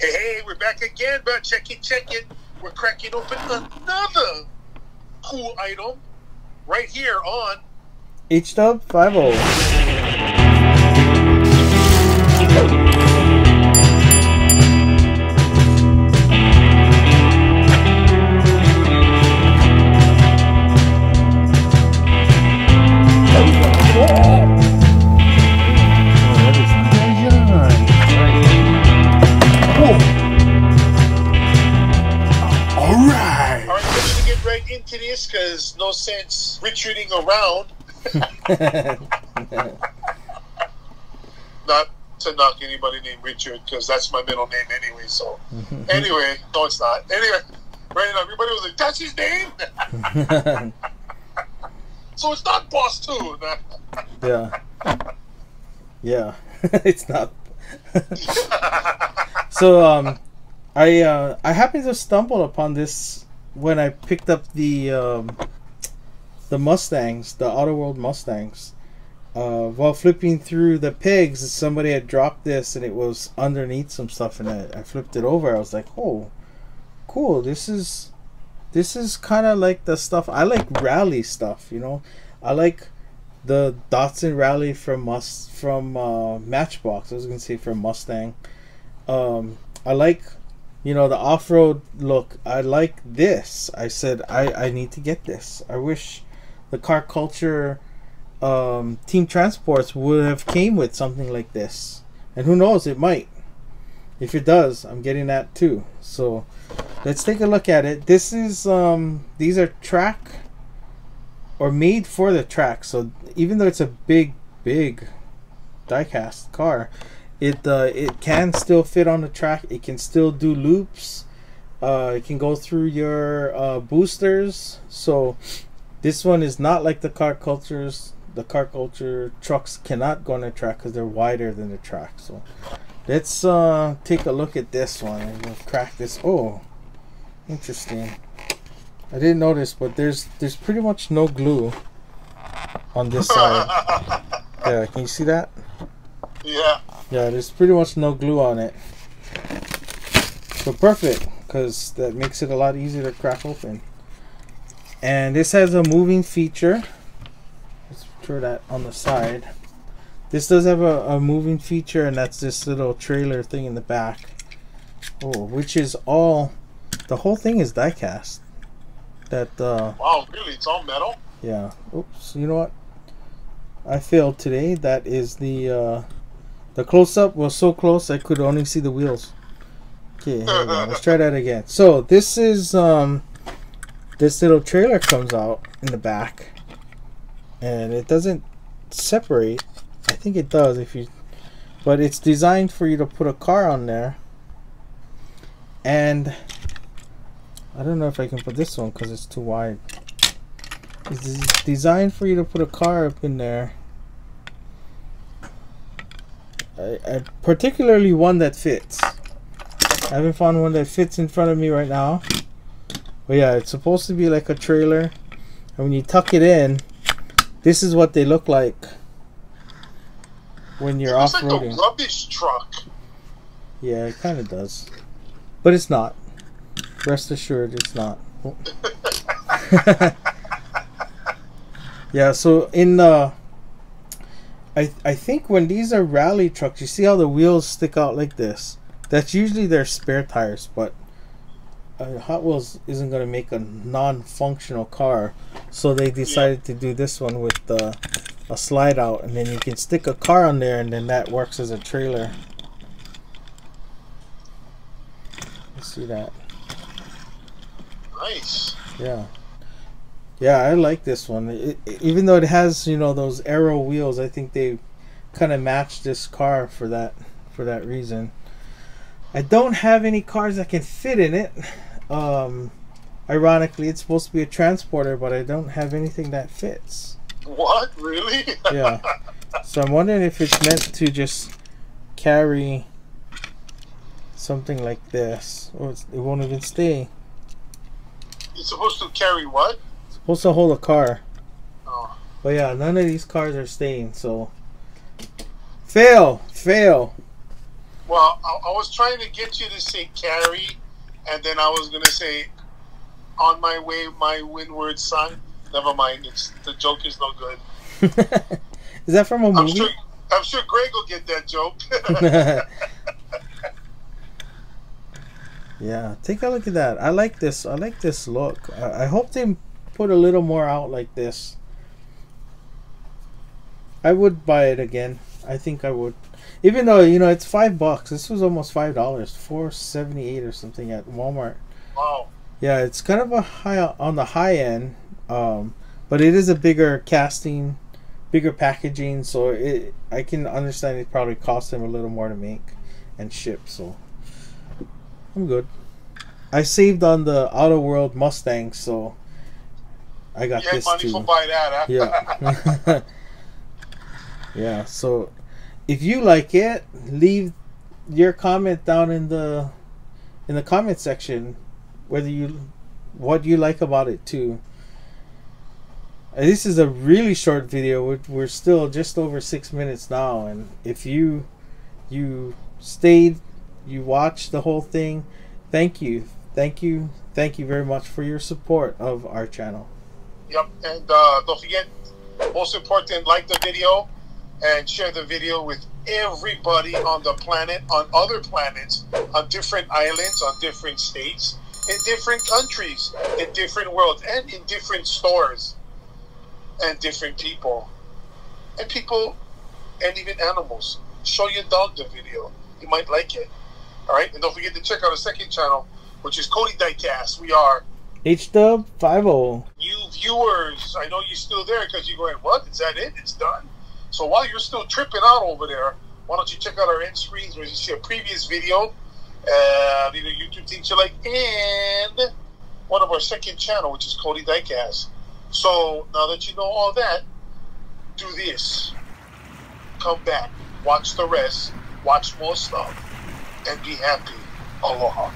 Hey, hey, we're back again, but check it, check it. We're cracking open another cool item right here on H Dub 50. This no sense retreating around. Not to knock anybody named Richard because that's my middle name anyway. So anyway, no, it's not. Anyway, right now everybody was like, "That's his name." so it's not Boss Two. yeah. Yeah. it's not. so um I uh I happened to stumble upon this when I picked up the um the Mustangs, the Auto World Mustangs. Uh, while flipping through the pigs, somebody had dropped this and it was underneath some stuff, and I, I flipped it over. I was like, "Oh, cool! This is this is kind of like the stuff I like. Rally stuff, you know. I like the Datsun Rally from Mus from uh, Matchbox. I was gonna say from Mustang. Um, I like, you know, the off road look. I like this. I said I I need to get this. I wish the car culture um, team transports would have came with something like this. And who knows, it might. If it does, I'm getting that too. So let's take a look at it. This is um these are track or made for the track. So even though it's a big big diecast car, it uh, it can still fit on the track. It can still do loops. Uh, it can go through your uh, boosters. So this one is not like the car cultures. The car culture trucks cannot go on the track because they're wider than the track. So let's uh, take a look at this one and we'll crack this. Oh, interesting. I didn't notice, but there's there's pretty much no glue on this side. yeah, can you see that? yeah. Yeah, there's pretty much no glue on it. So perfect, because that makes it a lot easier to crack open. And this has a moving feature. Let's throw that on the side. This does have a, a moving feature, and that's this little trailer thing in the back. Oh, which is all, the whole thing is die-cast. That, uh, Wow, really? It's all metal. yeah. Oops. You know what? I failed today. That is the uh, the close up was so close I could only see the wheels. Okay, here we go. let's try that again. So this is um, this little trailer comes out in the back, and it doesn't separate. I think it does if you, but it's designed for you to put a car on there. And I don't know if I can put this one because it's too wide. It's designed for you to put a car up in there. I, I, particularly one that fits. I haven't found one that fits in front of me right now. But yeah, it's supposed to be like a trailer. And when you tuck it in, this is what they look like when you're off looks like a roading. rubbish truck. Yeah, it kind of does. But it's not. Rest assured, it's not. yeah, so in uh I I think when these are rally trucks, you see how the wheels stick out like this. That's usually their spare tires, but uh, Hot Wheels isn't going to make a non-functional car, so they decided to do this one with uh, a slide out, and then you can stick a car on there, and then that works as a trailer. You see that? Nice. Yeah. Yeah, I like this one. It, it- even though it has, you know, those arrow wheels, I think they kind of match this car for that for that reason. I don't have any cars that can fit in it. Um, ironically, it's supposed to be a transporter, but I don't have anything that fits. What? Really? Yeah. So I'm wondering if it's meant to just carry something like this, or it's, it won't even stay. You're supposed to carry what? It's supposed to hold a car. Oh. But yeah, none of these cars are staying, so fail, fail. Well, I, I was trying to get you to say carry, and then I was gonna say on my way, my windward son. Never mind. It's the joke is no good. is that from a movie? I'm sure, I'm sure Greg will get that joke. yeah, take a look at that. I like this. I like this look. I, I hope they put a little more out like this. I would buy it again. I think I would. Even though you know it's five bucks. This was almost five dollars, four seventy eight or something at Walmart. Wow. Yeah, it's kind of a high on the high end, um, but it is a bigger casting, bigger packaging. So it I can understand it probably cost them a little more to make and ship. So I'm good. I saved on the Auto World Mustang, so I got you this money too. buy that, huh? Yeah. yeah. So if you like it, leave your comment down in the in the comment section whether you what you like about it too. This is a really short video. We're, we're still just over six minutes now, and if you you stayed, you watched the whole thing, thank you, thank you, thank you very much for your support of our channel. Yep, and uh, don't forget, most important, like the video and share the video with everybody on the planet, on other planets, on different islands, on different states in different countries, in different worlds, and in different stores, and different people, and people, and even animals. Show your dog the video; you might like it. All right, and don't forget to check out our second channel, which is Cody Diecast. We are H Dub Five oh. O. You viewers, I know you're still there because you're going, "What? Is that it? It's done." So while you're still tripping out over there, why don't you check out our end screens where you see a previous video uh, either YouTube you like, and one of our second channel, which is Cody Diecast. So now that you know all that, do this. Come back, watch the rest, watch more stuff, and be happy. Aloha.